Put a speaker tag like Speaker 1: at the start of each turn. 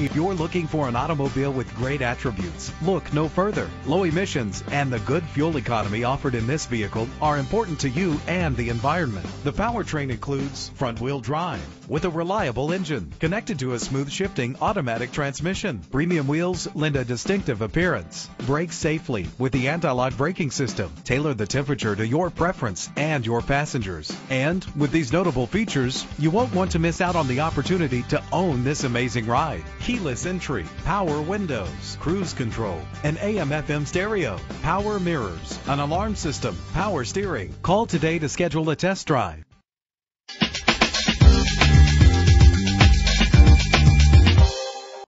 Speaker 1: If you're looking for an automobile with great attributes, look no further. Low emissions and the good fuel economy offered in this vehicle are important to you and the environment. The powertrain includes front-wheel drive with a reliable engine connected to a smooth shifting automatic transmission. Premium wheels lend a distinctive appearance. Brake safely with the anti-lock braking system. Tailor the temperature to your preference and your passengers. And with these notable features, you won't want to miss out on the opportunity to own this amazing ride keyless entry, power windows, cruise control, an AM FM stereo, power mirrors, an alarm system, power steering. Call today to schedule a test drive.